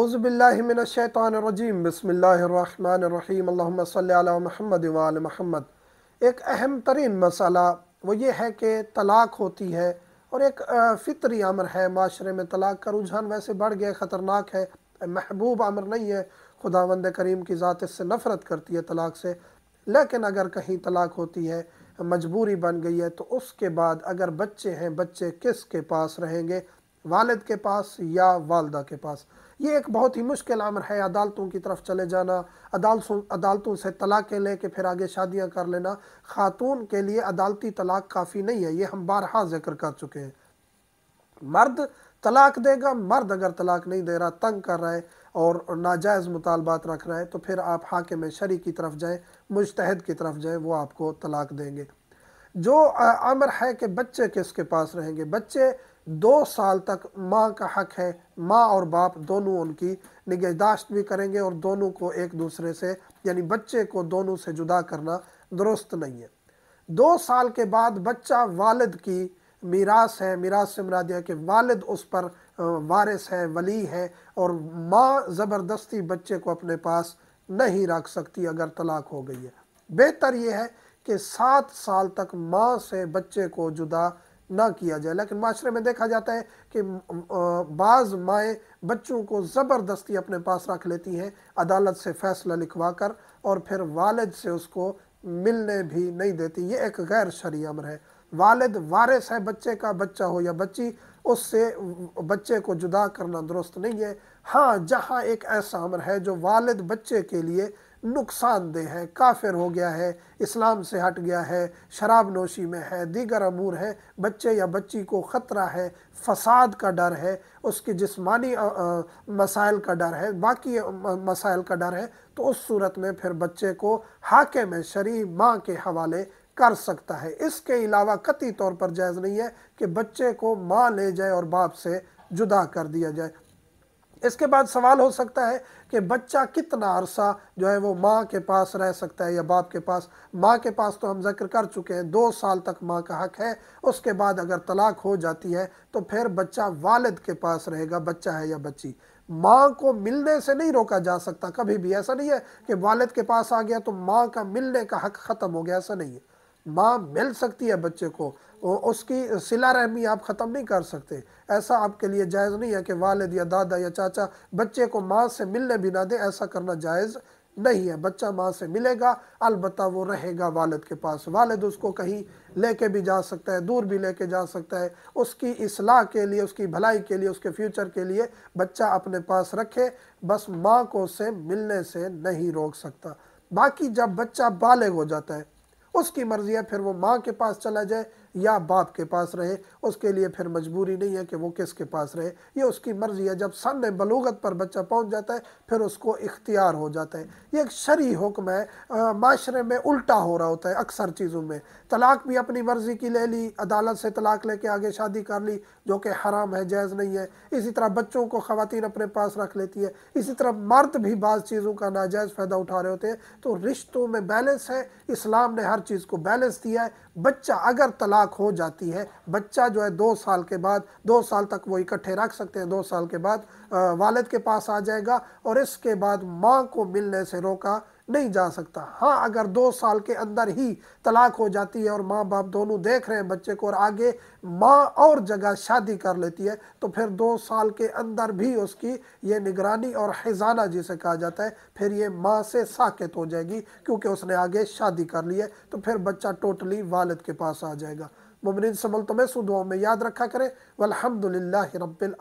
अउज़बिल्लिमिनशैतानरजीम बसमीम महमद वाल महमद एक अहम तरीन मसाला, वो ये है कि तलाक़ होती है और एक फ़ितरी अमर है। माशरे में तलाक़ का रुझान वैसे बढ़ गया, ख़तरनाक है। महबूब अमर नहीं है खुदा वंद करीम की ज़ात इससे नफ़रत करती है तलाक़ से। लेकिन अगर कहीं तलाक़ होती है, मजबूरी बन गई है तो उसके बाद अगर बच्चे हैं, बच्चे किस के पास रहेंगे? वालद के पास या वालदा के पास? ये एक बहुत ही मुश्किल अमर है, अदालतों की तरफ़ चले जाना। अदालतों अदालतों से तलाक़ें लेके फिर आगे शादियाँ कर लेना। ख़ातून के लिए अदालती तलाक काफ़ी नहीं है, ये हम बारहा ज़िक्र कर चुके हैं। मर्द तलाक देगा, मर्द अगर तलाक नहीं दे रहा, तंग कर रहा है और नाजायज़ मुतालबात रख रहा है तो फिर आप हाकिम शरी की तरफ़ जाएँ मुश्तहद की तरफ़ जाएँ, वो आपको तलाक देंगे। जो अमर है कि बच्चे किसके पास रहेंगे? बच्चे दो साल तक माँ का हक है। माँ और बाप दोनों उनकी निगहदाश्त भी करेंगे और दोनों को एक दूसरे से, यानी बच्चे को दोनों से जुदा करना दुरुस्त नहीं है। दो साल के बाद बच्चा वालिद की मीरास है। मीरास से मुराद है कि वालिद उस पर वारिस है, वली है और माँ ज़बरदस्ती बच्चे को अपने पास नहीं रख सकती अगर तलाक हो गई है। बेहतर यह है कि सात साल तक माँ से बच्चे को जुदा ना किया जाए। लेकिन माशरे में देखा जाता है कि बाज़ माएँ बच्चों को ज़बरदस्ती अपने पास रख लेती हैं, अदालत से फ़ैसला लिखवा कर और फिर वालद से उसको मिलने भी नहीं देती। ये एक गैर शरी अमर है। वालद वारिस है, बच्चे का बच्चा हो या बच्ची, उससे बच्चे को जुदा करना दुरुस्त नहीं है। हाँ जहाँ एक ऐसा अमर है जो वालिद बच्चे के लिए नुकसानदेह है, काफिर हो गया है, इस्लाम से हट गया है, शराब नोशी में है, दीगर अमूर है, बच्चे या बच्ची को ख़तरा है, फसाद का डर है, उसके जिस्मानी मसाइल का डर है, बाकी मसाइल का डर है तो उस सूरत में फिर बच्चे को हाके में शरी माँ के हवाले कर सकता है। इसके अलावा कती तौर पर जायज़ नहीं है कि बच्चे को माँ ले जाए और बाप से जुदा कर दिया जाए। इसके बाद सवाल हो सकता है कि बच्चा कितना अरसा जो है वो माँ के पास रह सकता है या बाप के पास। माँ के पास तो हम ज़िक्र कर चुके हैं, दो साल तक माँ का हक है। उसके बाद अगर तलाक हो जाती है तो फिर बच्चा वालिद के पास रहेगा, बच्चा है या बच्ची। माँ को मिलने से नहीं रोका जा सकता, कभी भी। ऐसा नहीं है कि वालिद के पास आ गया तो माँ का मिलने का हक ख़त्म हो गया, ऐसा नहीं है। माँ मिल सकती है बच्चे को। उसकी सिला रहमी आप ख़त्म नहीं कर सकते। ऐसा आपके लिए जायज़ नहीं है कि वालद या दादा या चाचा बच्चे को माँ से मिलने भी ना दे, ऐसा करना जायज़ नहीं है। बच्चा माँ से मिलेगा अलबत् वो रहेगा वालद के पास। वालद उसको कहीं लेके भी जा सकता है, दूर भी लेके जा सकता है। उसकी असलाह के लिए, उसकी भलाई के लिए, उसके फ्यूचर के लिए बच्चा अपने पास रखे, बस माँ को उससे मिलने से नहीं रोक सकता। बाकी जब बच्चा बालग हो जाता है उसकी मर्ज़ी है फिर वो माँ के पास चला जाए। या बाप के पास रहे, उसके लिए फिर मजबूरी नहीं है कि वो किसके पास रहे। ये उसकी मर्ज़ी है, जब सन बलूगत पर बच्चा पहुँच जाता है, फिर उसको इख्तियार हो जाता है। ये एक शरी हुक्म है माशरे में उल्टा हो रहा होता है अक्सर चीज़ों में। तलाक भी अपनी मर्ज़ी की ले ली, अदालत से तलाक लेके आगे शादी कर ली, जो कि हराम है, जायज़ नहीं है। इसी तरह बच्चों को ख़वान अपने पास रख लेती है। इसी तरह मर्द भी बाज़ चीज़ों का नाजायज़ फ़ायदा उठा रहे होते हैं। तो रिश्तों में बैलेंस है, इस्लाम ने हर चीज़ को बैलेंस दिया है। बच्चा अगर तलाक हो जाती है। बच्चा जो है दो साल के बाद, दो साल तक वो इकट्ठे रख सकते हैं। दो साल के बाद वालद के पास आ जाएगा और इसके बाद माँ को मिलने से रोका। नहीं जा सकता। हाँ अगर दो साल के अंदर ही तलाक हो जाती है और माँ बाप दोनों देख रहे हैं बच्चे को और आगे माँ और जगह शादी कर लेती है तो फिर दो साल के अंदर भी उसकी ये निगरानी और खजाना जिसे कहा जाता है, फिर ये माँ से साकेत हो जाएगी क्योंकि उसने आगे शादी कर ली है तो फिर बच्चा टोटली वालद के पास आ जाएगा। मुमिन समल तो मैं सुदुआ में याद रखा करें। वलहमदिल्ला रबिल